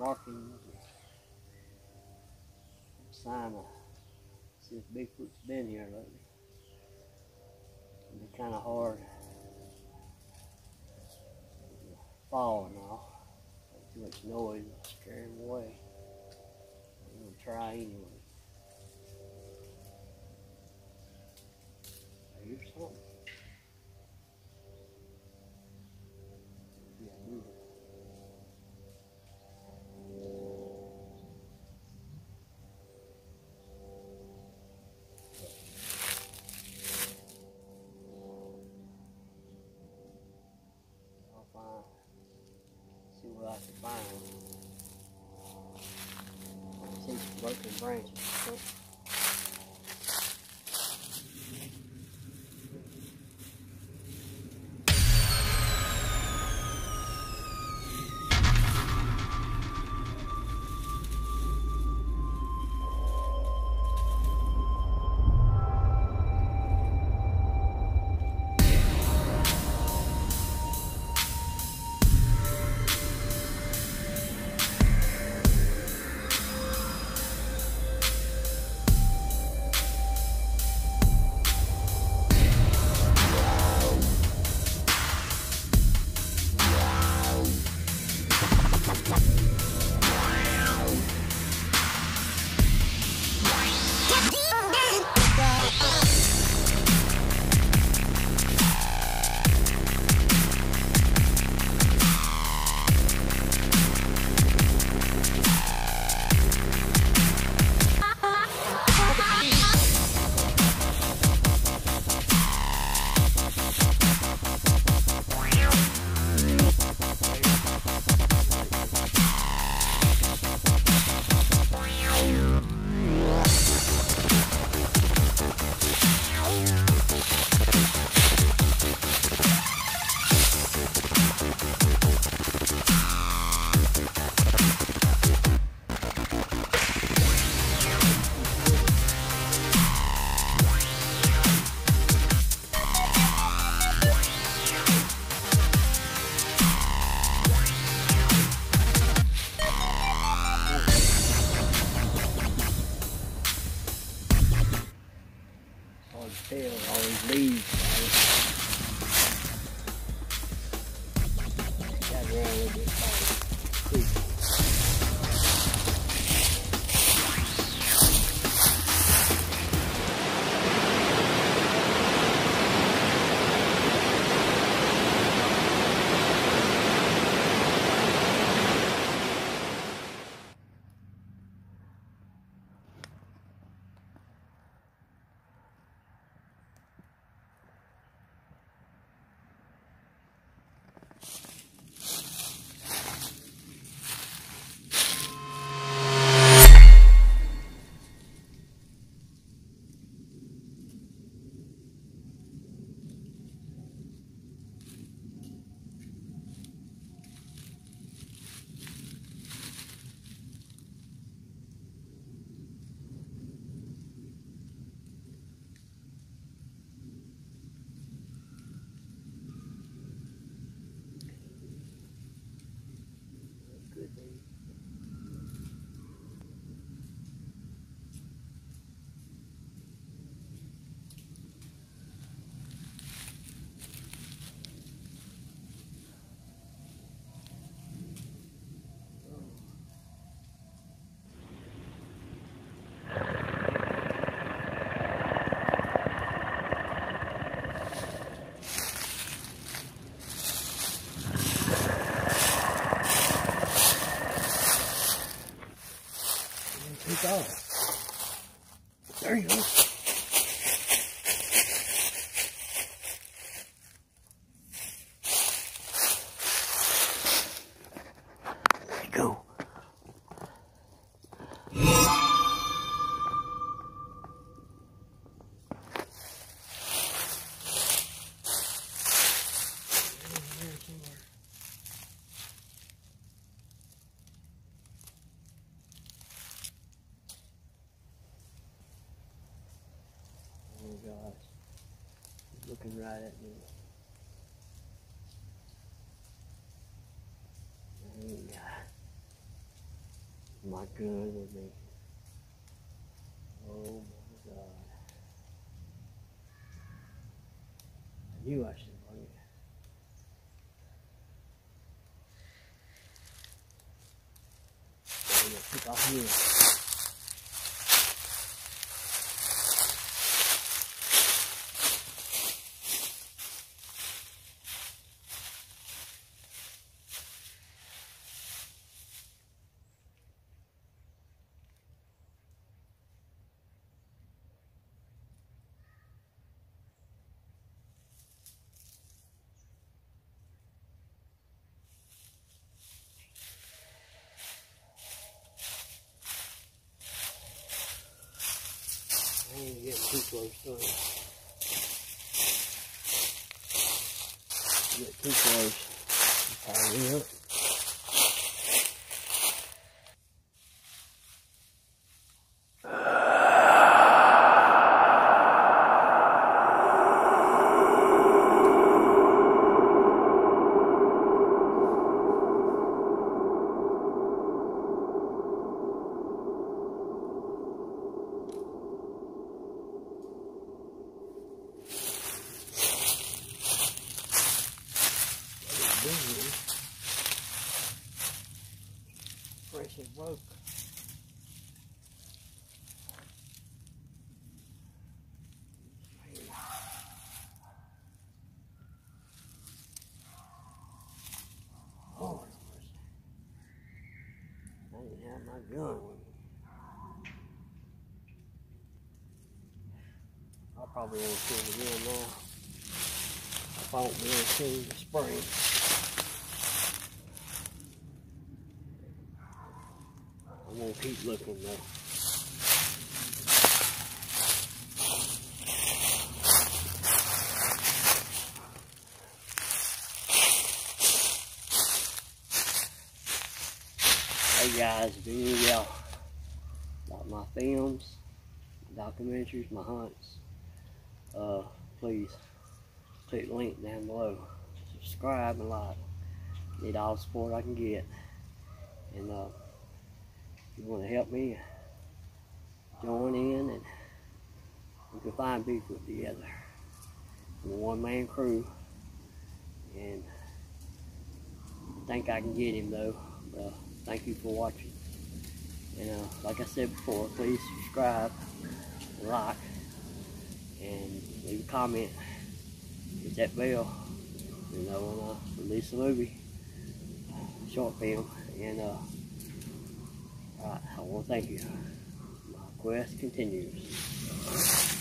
markings, sign of see if Bigfoot's been here lately. It'd be kind of hard. Fall and all. Make too much noise, scare him away. I'm gonna try anyway. Here's something. Broken branches. All these leaves. Got looking right at me. my gun with me. Oh my god. I knew I should bring it. I'm gonna pick off here. Close it. Get too close. Probably up. Fresh and broke. Oh, I I probably won't see it again now. If I won't be able to see the spring. I'm gonna keep looking though. Guys, of y'all like my films, my documentaries, my hunts, uh, please click the link down below. Subscribe and like. Need all the support I can get. And uh, if you want to help me, join in and we can find Bigfoot together. I'm a one man crew and I think I can get him though. Uh, thank you for watching. You know, like I said before, please subscribe, like, and leave a comment. Hit that bell. You know when I release a movie, short film, and uh, Alright, I want to thank you. My quest continues.